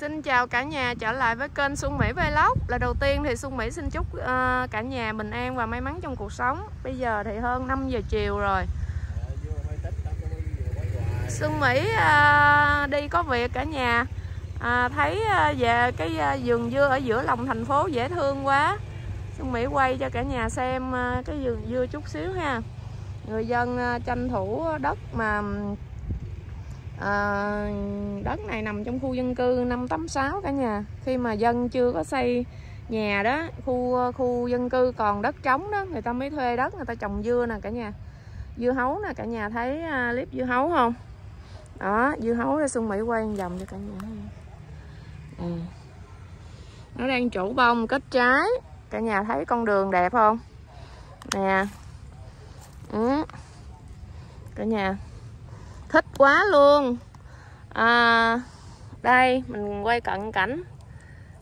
Xin chào cả nhà trở lại với kênh Xuân Mỹ Vlog. Là đầu tiên thì Xuân Mỹ xin chúc uh, cả nhà bình an và may mắn trong cuộc sống. Bây giờ thì hơn 5 giờ chiều rồi. Xuân Mỹ uh, đi có việc cả nhà. Uh, Thấy uh, về cái uh, vườn dưa ở giữa lòng thành phố dễ thương quá. Xuân Mỹ quay cho cả nhà xem uh, cái vườn dưa chút xíu ha. Người dân uh, tranh thủ đất mà à, đất này nằm trong khu dân cư 586 cả nhà. Khi mà dân chưa có xây nhà đó khu khu dân cư còn đất trống đó người ta mới thuê đất người ta trồng dưa nè cả nhà. Dưa hấu nè cả nhà thấy à, clip dưa hấu không? Đó dưa hấu ra xuân mỹ quay vòng cho cả nhà. Ừ. Nó đang chủ bông kết trái. Cả nhà thấy con đường đẹp không? Nè. Ừ. cả nhà thích quá luôn. À, đây mình quay cận cảnh.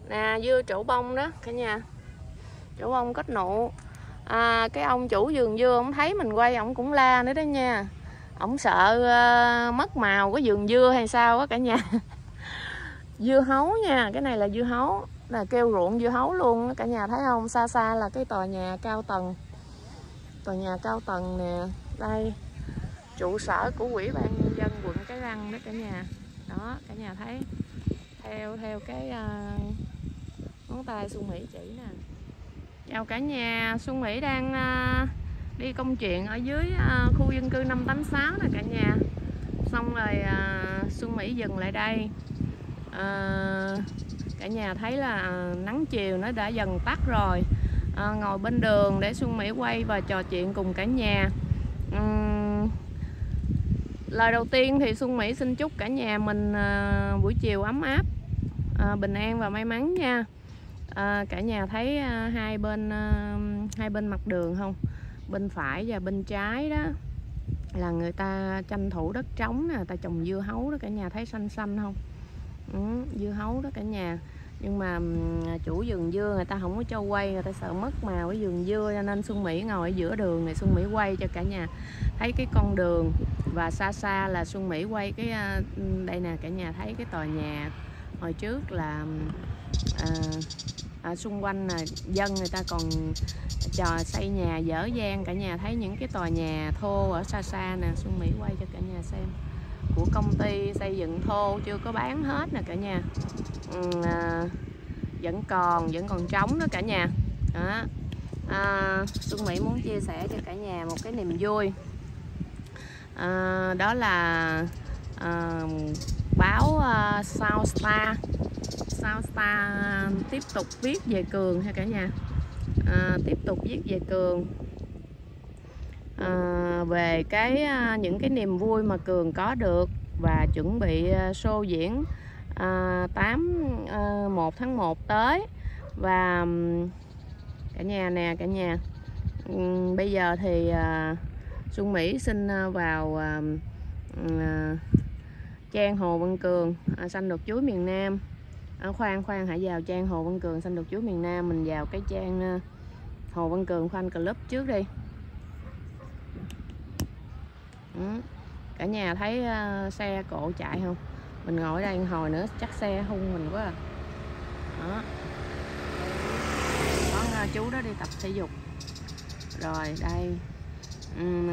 Nè dưa chủ bông đó cả nhà. Chủ bông kết nụ. À, cái ông chủ vườn dưa ông thấy mình quay ông cũng la nữa đó nha. Ông sợ uh, mất màu của vườn dưa hay sao á cả nhà. Dưa hấu nha cái này là dưa hấu. Là kêu ruộng dưa hấu luôn cả nhà thấy không? Xa xa là cái tòa nhà cao tầng. Tòa nhà cao tầng nè. Đây trụ sở của quỹ ban nhân dân quận cái răng đó cả nhà. Đó cả nhà thấy. Theo theo cái uh, ngón tay xuân mỹ chỉ nè. Chào cả nhà xuân mỹ đang uh, đi công chuyện ở dưới uh, khu dân cư 586 nè cả nhà. Xong rồi uh, xuân mỹ dừng lại đây. Uh, cả nhà thấy là nắng chiều nó đã dần tắt rồi. À, ngồi bên đường để xuân mỹ quay và trò chuyện cùng cả nhà lời đầu tiên thì Xuân Mỹ xin chúc cả nhà mình à, buổi chiều ấm áp à, bình an và may mắn nha. À, cả nhà thấy à, hai bên à, hai bên mặt đường không? Bên phải và bên trái đó là người ta tranh thủ đất trống nè ta trồng dưa hấu đó cả nhà thấy xanh xanh không? Ừ, dưa hấu đó cả nhà. Nhưng mà à, chủ vườn dưa người ta không có cho quay người ta sợ mất màu cái vườn dưa cho nên Xuân Mỹ ngồi ở giữa đường này Xuân Mỹ quay cho cả nhà thấy cái con đường và xa xa là Xuân Mỹ quay cái ờ, đây nè cả nhà thấy cái tòa nhà hồi trước là à, à, xung quanh là dân người ta còn trò xây nhà dở dang. Cả nhà thấy những cái tòa nhà thô ở xa xa nè. Xuân Mỹ quay cho cả nhà xem. Của công ty xây dựng thô chưa có bán hết nè cả nhà. Ừ, à, vẫn còn vẫn còn trống đó cả nhà. Đó. À, Xuân Mỹ muốn chia sẻ cho cả nhà một cái niềm vui à, đó là à, báo à, South Star. South Star tiếp tục viết về Cường ha cả nhà. À, tiếp tục viết về Cường. À, về cái à, những cái niềm vui mà Cường có được và chuẩn bị à, show diễn à, 8 à, 1 tháng 1 tới. Và cả nhà nè cả nhà. Bây giờ thì à, Xuân Mỹ xin à, vào à, à, trang Hồ Văn Cường à, xanh đột chuối miền Nam. À, khoan khoan hãy vào trang Hồ Văn Cường xanh đột chuối miền Nam mình vào cái trang à, Hồ Văn Cường khoan club trước đi. Ừ. cả nhà thấy uh, xe cộ chạy không? Mình ngồi ở đây hồi nữa chắc xe hung mình quá à. đó. Con uh, à, chú đó đi tập thể dục. Rồi đây.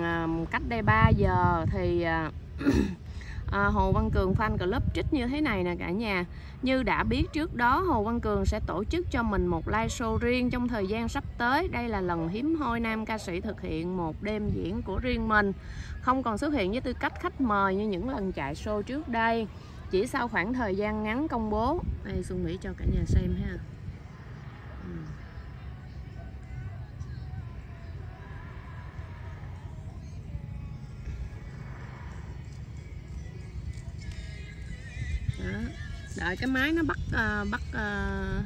À, cách đây 3 giờ thì à, à, Hồ Văn Cường fan club trích như thế này nè cả nhà. Như đã biết trước đó Hồ Văn Cường sẽ tổ chức cho mình một live show riêng trong thời gian sắp tới. Đây là lần hiếm hoi nam ca sĩ thực hiện một đêm diễn của riêng mình. Không còn xuất hiện với tư cách khách mời như những lần chạy show trước đây. Chỉ sau khoảng thời gian ngắn công bố. Đây Xuân Mỹ cho cả nhà xem ha. Đợi cái máy nó bắt uh, bắt uh,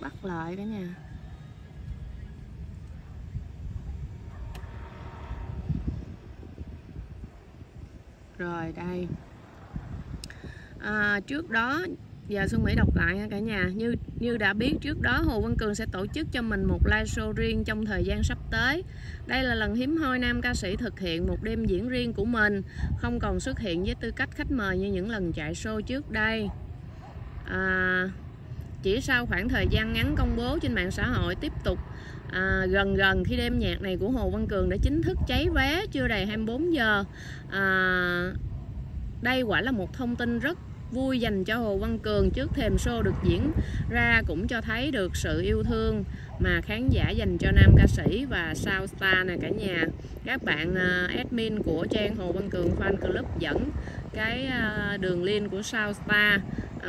bắt lại cả nhà. Rồi đây. À, trước đó giờ Xuân Mỹ đọc lại cả nhà. Như như đã biết trước đó Hồ Văn Cường sẽ tổ chức cho mình một live show riêng trong thời gian sắp tới. Đây là lần hiếm hoi nam ca sĩ thực hiện một đêm diễn riêng của mình không còn xuất hiện với tư cách khách mời như những lần chạy show trước đây à, chỉ sau khoảng thời gian ngắn công bố trên mạng xã hội tiếp tục à, gần gần khi đêm nhạc này của Hồ Văn Cường đã chính thức cháy vé chưa đầy 24 giờ. À, đây quả là một thông tin rất vui dành cho Hồ Văn Cường trước thềm show được diễn ra cũng cho thấy được sự yêu thương mà khán giả dành cho nam ca sĩ và sao star này cả nhà. Các bạn uh, admin của trang Hồ Văn Cường fan club dẫn cái uh, đường link của sao star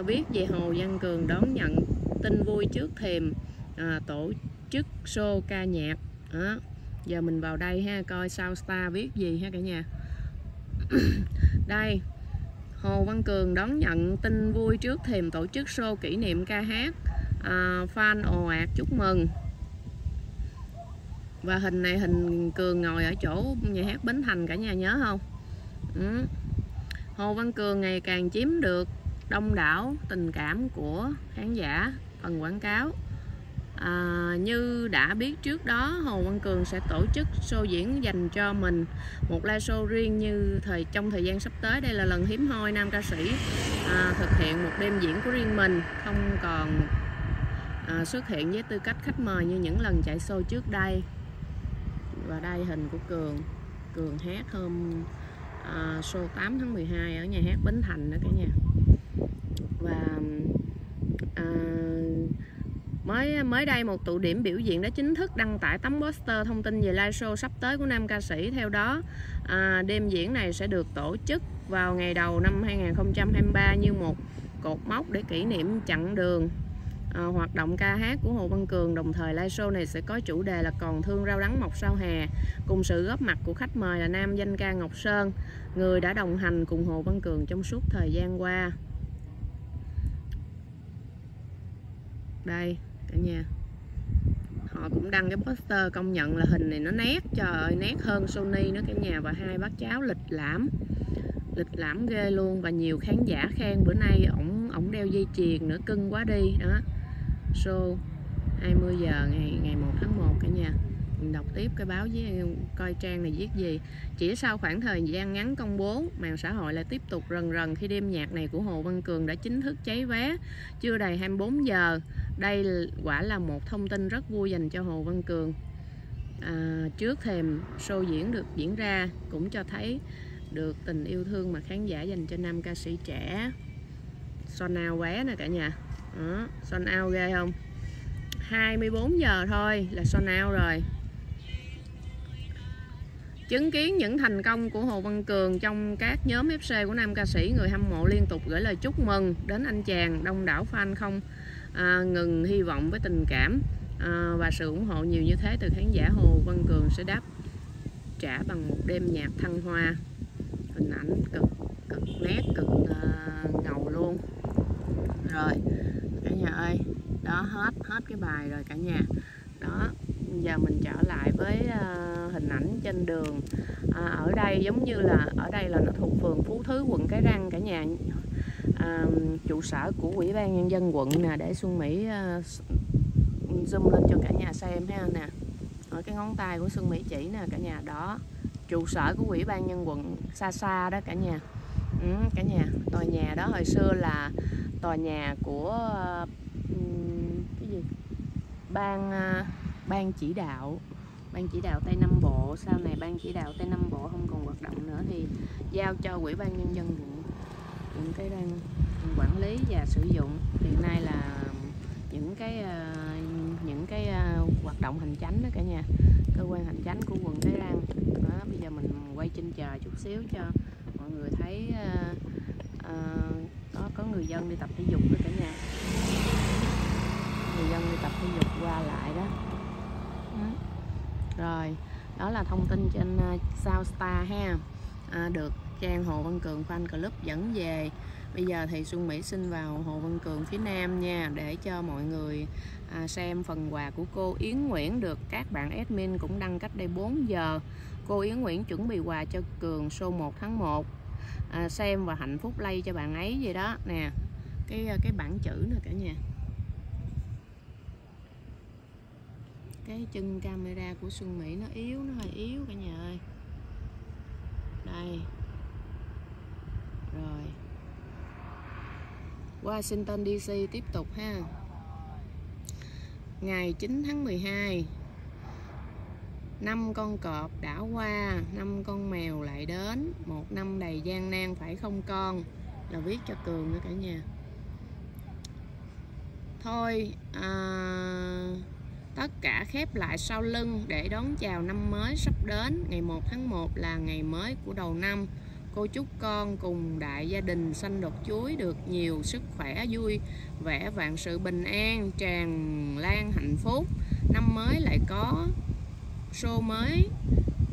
viết về Hồ Văn Cường đón nhận tin vui trước thềm à, tổ chức show ca nhạc đó. giờ mình vào đây ha coi sao star viết gì ha cả nhà đây Hồ Văn Cường đón nhận tin vui trước thềm tổ chức show kỷ niệm ca hát à, fan ồ ạt chúc mừng và hình này hình Cường ngồi ở chỗ nhà hát Bến Thành cả nhà nhớ không ừ. Hồ Văn Cường ngày càng chiếm được đông đảo tình cảm của khán giả phần quảng cáo. À, như đã biết trước đó Hồ Văn Cường sẽ tổ chức show diễn dành cho mình một live show riêng như thời trong thời gian sắp tới. Đây là lần hiếm hoi nam ca sĩ à, thực hiện một đêm diễn của riêng mình không còn à, xuất hiện với tư cách khách mời như những lần chạy show trước đây. Và đây hình của Cường Cường hát hôm à, show 8 tháng 12 ở nhà hát Bến Thành đó cả nhà và à, mới mới đây một tụ điểm biểu diễn đã chính thức đăng tải tấm poster thông tin về live show sắp tới của nam ca sĩ. Theo đó à, đêm diễn này sẽ được tổ chức vào ngày đầu năm 2023 như một cột mốc để kỷ niệm chặng đường à, hoạt động ca hát của Hồ Văn Cường. Đồng thời live show này sẽ có chủ đề là còn thương rau đắng mọc sau hè. Cùng sự góp mặt của khách mời là nam danh ca Ngọc Sơn người đã đồng hành cùng Hồ Văn Cường trong suốt thời gian qua. Đây cả nhà. Họ cũng đăng cái poster công nhận là hình này nó nét, trời ơi, nét hơn Sony nữa cả nhà và hai bác cháu lịch lãm. Lịch lãm ghê luôn và nhiều khán giả khen, bữa nay ổng ổng đeo dây chuyền nữa, cưng quá đi. Đó. Show 20 giờ ngày ngày 1 tháng 1 cả nhà. Mình đọc tiếp cái báo với, coi trang này viết gì. Chỉ sau khoảng thời gian ngắn công bố, mạng xã hội lại tiếp tục rần rần khi đêm nhạc này của Hồ Văn Cường đã chính thức cháy vé. Chưa đầy 24 giờ đây quả là một thông tin rất vui dành cho Hồ Văn Cường. À, trước thềm show diễn được diễn ra cũng cho thấy được tình yêu thương mà khán giả dành cho nam ca sĩ trẻ. Son ao quá nè cả nhà. Đó, son ao ghê không? 24 giờ thôi là son ao rồi. Chứng kiến những thành công của Hồ Văn Cường trong các nhóm FC của nam ca sĩ người hâm mộ liên tục gửi lời chúc mừng đến anh chàng đông đảo fan không? À, ngừng hy vọng với tình cảm. À, và sự ủng hộ nhiều như thế từ khán giả Hồ Văn Cường sẽ đáp trả bằng một đêm nhạc thăng hoa. Hình ảnh cực cực nét cực uh, ngầu luôn. Rồi cả nhà ơi đó hết hết cái bài rồi cả nhà. Đó giờ mình trở lại với uh, hình ảnh trên đường. À, ở đây giống như là ở đây là nó thuộc phường Phú Thứ quận Cái Răng cả nhà à, trụ sở của ủy ban nhân dân quận nè để Xuân Mỹ à, zoom lên cho cả nhà xem ha nè. Ở cái ngón tay của Xuân Mỹ chỉ nè cả nhà đó. Trụ sở của ủy ban nhân quận xa xa đó cả nhà. Ừ, cả nhà tòa nhà đó hồi xưa là tòa nhà của uh, cái gì? Ban uh, ban chỉ đạo ban chỉ đạo tây nam bộ. Sau này ban chỉ đạo tây nam bộ không còn hoạt động nữa thì giao cho ủy ban nhân dân quận cái đang quản lý và sử dụng. Hiện nay là những cái ờ, những cái ờ, hoạt động hành chánh đó cả nhà cơ quan hành chánh của quận Cái Lan. Đó bây giờ mình quay trên trời chút xíu cho mọi người thấy uh, uh, có có người dân đi tập thể dục đó cả nhà. Người dân đi tập thể dục qua lại đó. Rồi đó là thông tin trên uh, South Star ha. À, được trang Hồ Văn Cường fan club dẫn về. Bây giờ thì Xuân Mỹ xin vào Hồ Văn Cường phía Nam nha để cho mọi người à, xem phần quà của cô Yến Nguyễn được các bạn admin cũng đăng cách đây 4 giờ. Cô Yến Nguyễn chuẩn bị quà cho Cường show 1 tháng 1 à, xem và hạnh phúc lay cho bạn ấy vậy đó. Nè cái cái bản chữ nè cả nhà. Cái chân camera của Xuân Mỹ nó yếu nó hơi yếu cả nhà ơi. Đây rồi. Washington DC tiếp tục ha. Ngày 9 tháng 12 năm con cọp đã qua năm con mèo lại đến một năm đầy gian nan phải không con? Là viết cho cường nữa cả nhà. Thôi à, tất cả khép lại sau lưng để đón chào năm mới sắp đến. Ngày 1 tháng 1 là ngày mới của đầu năm cô chúc con cùng đại gia đình sanh đột chuối được nhiều sức khỏe vui vẻ vạn sự bình an tràn lan hạnh phúc. Năm mới lại có show mới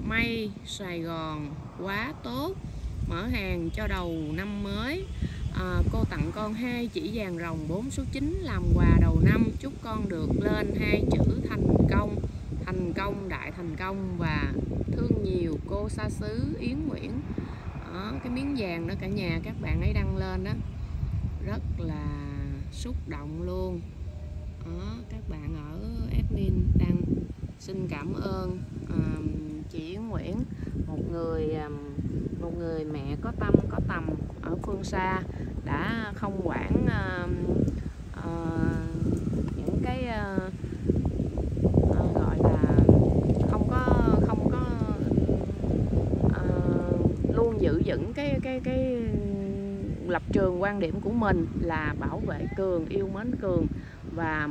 may Sài Gòn quá tốt. Mở hàng cho đầu năm mới. À, cô tặng con hai chỉ vàng rồng 4 số 9 làm quà đầu năm. Chúc con được lên hai chữ thành công. Thành công đại thành công và thương nhiều. Cô xa xứ Yến Nguyễn đó, cái miếng vàng đó cả nhà các bạn ấy đăng lên đó. Rất là xúc động luôn. Đó, các bạn ở admin đăng. Xin cảm ơn um, chị Nguyễn một người um, một người mẹ có tâm có tầm ở phương xa đã không quản uh, uh, những cái uh, uh, gọi là không có không có uh, những cái cái cái lập trường quan điểm của mình là bảo vệ cường yêu mến cường và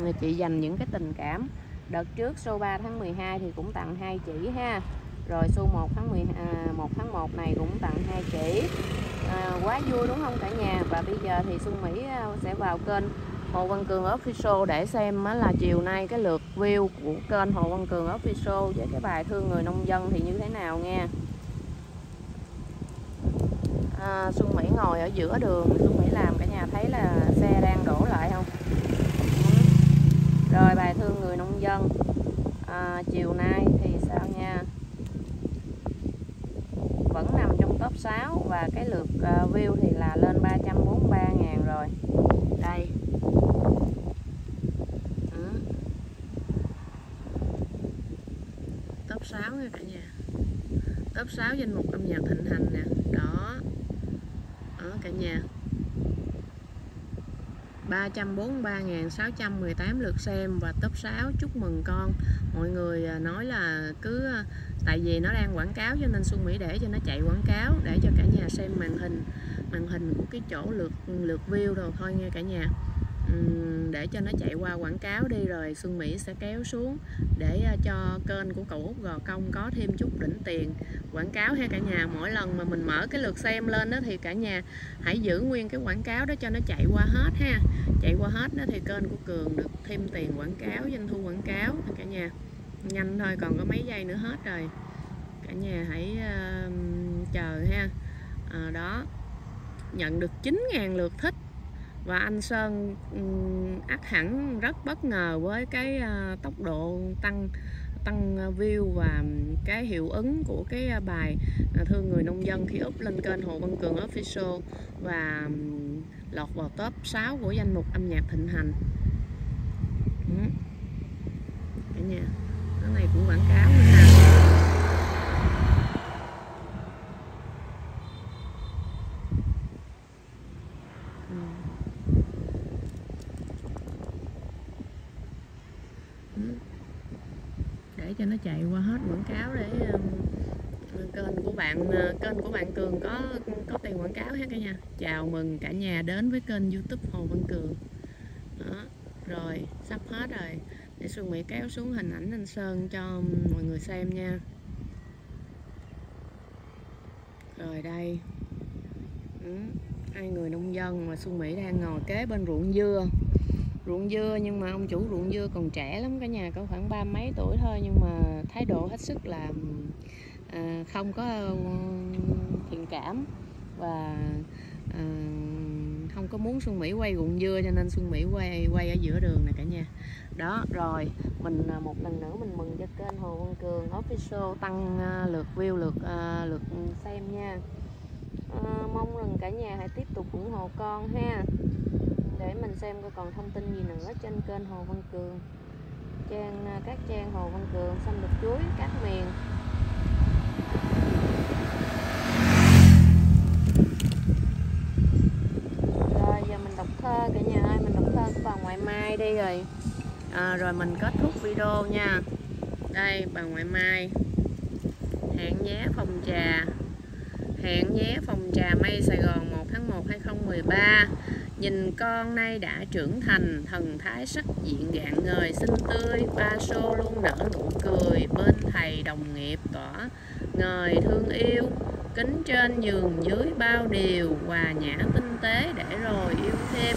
ừ, chị dành những cái tình cảm. Đợt trước số 3 tháng 12 thì cũng tặng hai chỉ ha. Rồi số 1 tháng 10 à, 1 tháng 1 này cũng tặng hai chỉ. À, quá vui đúng không cả nhà? Và bây giờ thì Xuân Mỹ à, sẽ vào kênh Hồ Văn Cường Official để xem là chiều nay cái lượt view của kênh Hồ Văn Cường Official với cái bài thương người nông dân thì như thế nào nha à, Xuân Mỹ ngồi ở giữa đường Xuân Mỹ làm cả nhà thấy là xe đang đổ lại không? Rồi bài thương người nông dân. À, chiều nay thì sao nha? Vẫn nằm trong top 6 và cái lượt à, view thì là lên 343 ngàn rồi. Đây. Ừ. top 6 nha cả nhà. Top 6 danh mục âm nhạc thịnh hành nè. Đó cả nhà. 343.618 lượt xem và top 6 chúc mừng con. Mọi người à, nói là cứ à, tại vì nó đang quảng cáo cho nên Xuân Mỹ để cho nó chạy quảng cáo để cho cả nhà xem màn hình màn hình của cái chỗ lượt lượt view rồi thôi nghe cả nhà để cho nó chạy qua quảng cáo đi rồi Xuân Mỹ sẽ kéo xuống để à, cho kênh của cậu Út Gò Công có thêm chút đỉnh tiền quảng cáo ha cả nhà. Mỗi lần mà mình mở cái lượt xem lên đó thì cả nhà hãy giữ nguyên cái quảng cáo đó cho nó chạy qua hết ha. Chạy qua hết đó thì kênh của Cường được thêm tiền quảng cáo doanh thu quảng cáo cả nhà. Nhanh thôi còn có mấy giây nữa hết rồi. Cả nhà hãy uh, chờ ha. À, đó nhận được 9.000 lượt thích và anh Sơn ắt hẳn rất bất ngờ với cái uh, tốc độ tăng tăng ờ, view và cái hiệu ứng của cái ờ, bài thương người nông dân khi up lên kênh Hồ Văn Cường Official và lọt vào top 6 của danh mục âm nhạc thịnh hành. Cả nhà cái này cũng quảng cáo nữa nè để cho nó chạy qua hết quảng cáo để um, kênh của bạn ờ, kênh của bạn Cường có có tiền quảng cáo hết cả nhà. Chào mừng cả nhà đến với kênh YouTube Hồ Văn Cường. Đó rồi sắp hết rồi. Để Xuân Mỹ kéo xuống hình ảnh anh Sơn cho mọi người xem nha. Rồi đây. Ừ, hai người nông dân mà Xuân Mỹ đang ngồi kế bên ruộng dưa ruộng dưa nhưng mà ông chủ ruộng dưa còn trẻ lắm cả nhà có khoảng ba mấy tuổi thôi nhưng mà thái độ hết sức là à, không có ừ, thiện cảm và à, không có muốn Xuân Mỹ quay ruộng dưa cho nên Xuân Mỹ quay quay ở giữa đường này cả nhà. Đó rồi mình à, một lần nữa mình mừng cho kênh Hồ Văn Cường official tăng à, lượt view lượt uh, lượt xem nha. À, mong rằng cả nhà hãy tiếp tục ủng hộ con ha để mình xem coi còn thông tin gì nữa trên kênh Hồ Văn Cường. Trang à, các trang Hồ Văn Cường xanh đục chuối các miền. Rồi giờ mình đọc thơ cả nhà ơi mình đọc thơ của bà ngoại Mai đi rồi. À, rồi mình kết thúc video nha. Đây bà ngoại Mai. Hẹn nhé phòng trà. Hẹn nhé phòng trà Mây Sài Gòn 1 tháng 1 2013 Nhìn con nay đã trưởng thành, Thần thái sắc diện gạn ngời xinh tươi, Ba xô luôn nở nụ cười. Bên thầy đồng nghiệp tỏa ngời thương yêu, Kính trên giường dưới bao điều, Hòa nhã tinh tế để rồi yêu thêm.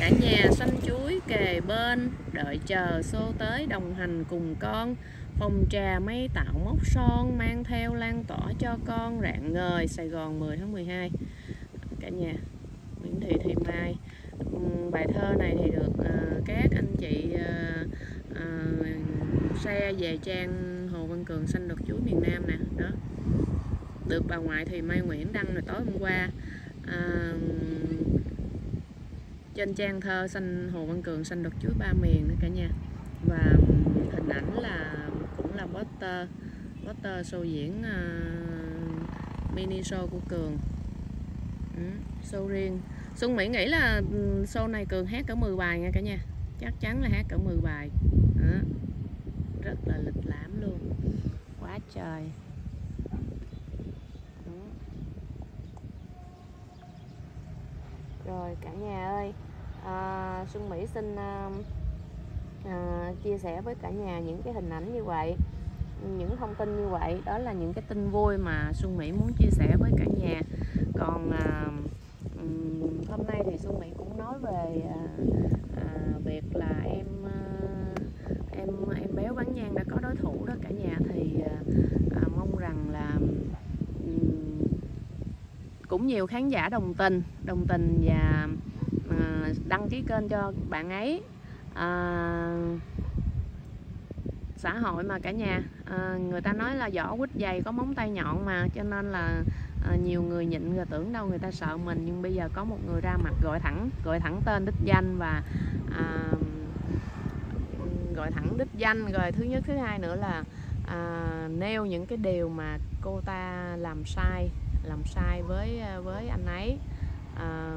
Cả nhà xanh chuối kề bên, Đợi chờ xô tới đồng hành cùng con. Phòng trà mây tạo mốc son, Mang theo lan tỏa cho con rạng ngời. Sài Gòn 10 tháng 12 Cả nhà. Nguyễn Thị Thị Mai. Ừ, bài thơ này thì được uh, các anh chị uh, uh, share về trang Hồ Văn Cường xanh đọt chuối miền Nam nè đó. Được bà ngoại thì Mai Nguyễn đăng rồi tối hôm qua. Uh, trên trang thơ xanh Hồ Văn Cường xanh đọt chuối ba miền nữa cả nhà. Và hình ảnh là cũng là poster poster show diễn uh, mini show của Cường. Ừ, show riêng. Xuân Mỹ nghĩ là ừ, show này Cường hát cỡ 10 bài nha cả nhà. Chắc chắn là hát cỡ 10 bài. Đó. rất là lịch lãm luôn. Quá trời. Rồi cả nhà ơi à, Xuân Mỹ xin à, à, chia sẻ với cả nhà những cái hình ảnh như vậy những thông tin như vậy. Đó là những cái tin vui mà Xuân Mỹ muốn chia sẻ với cả nhà. Còn à, hôm nay thì Xuân Mỹ cũng nói về à, à, việc là em à, em em béo bán nhang đã có đối thủ đó cả nhà. Thì à, à mong rằng là cũng nhiều khán giả đồng tình đồng tình và à, đăng ký kênh cho bạn ấy. À, xã hội mà cả nhà à, người ta nói là vỏ quýt dày có móng tay nhọn mà cho nên là à, nhiều người nhịn rồi tưởng đâu người ta sợ mình nhưng bây giờ có một người ra mặt gọi thẳng gọi thẳng tên đích danh và à, gọi thẳng đích danh. Rồi thứ nhất thứ hai nữa là à, nêu những cái điều mà cô ta làm sai làm sai với à, với anh ấy. À,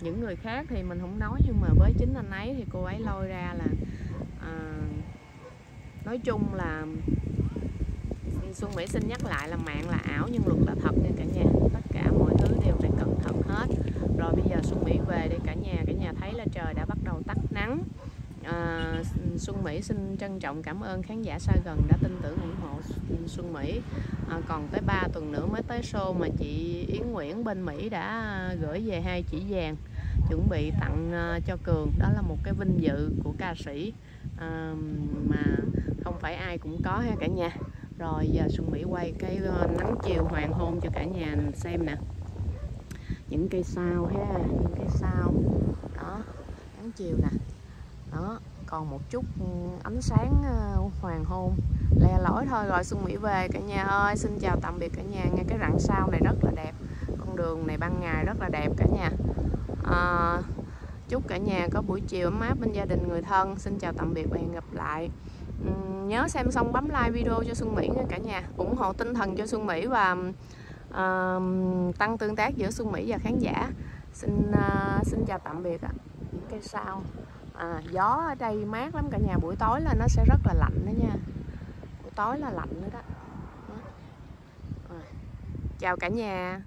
những người khác thì mình không nói nhưng mà với chính anh ấy thì cô ấy lôi ra là à, nói chung là Xuân Mỹ xin nhắc lại là mạng là ảo nhưng luật là thật nha cả nhà. Tất cả mọi thứ đều phải cẩn thận hết. Rồi bây giờ Xuân Mỹ về đi cả nhà. Cả nhà thấy là trời đã bắt đầu tắt nắng. À, Xuân Mỹ xin trân trọng cảm ơn khán giả xa gần đã tin tưởng ủng hộ Xuân Mỹ. À, còn tới 3 tuần nữa mới tới show mà chị Yến Nguyễn bên Mỹ đã gửi về hai chỉ vàng chuẩn bị tặng à, cho Cường. Đó là một cái vinh dự của ca sĩ. À, mà không phải ai cũng có ha cả nhà rồi giờ Xuân Mỹ quay cái ờ, nắng chiều hoàng hôn cho cả nhà xem nè. Những cây sao ha những cây sao. Đó nắng chiều nè. Đó còn một chút ừ, ánh sáng ờ, hoàng hôn. Le lỏi thôi rồi Xuân Mỹ về. Cả nhà ơi xin chào tạm biệt cả nhà. Nghe cái rặng sao này rất là đẹp. Con đường này ban ngày rất là đẹp cả nhà. À, chúc cả nhà có buổi chiều ấm áp bên gia đình người thân. Xin chào tạm biệt và hẹn gặp lại uhm, nhớ xem xong bấm like video cho Xuân Mỹ nha cả nhà. Ủng hộ tinh thần cho Xuân Mỹ và uh, tăng tương tác giữa Xuân Mỹ và khán giả. Xin uh, xin chào tạm biệt ạ. Những cây sao? À, gió ở đây mát lắm cả nhà. Buổi tối là nó sẽ rất là lạnh đó nha. Buổi tối là lạnh nữa đó, ờ. đó. À. chào cả nhà.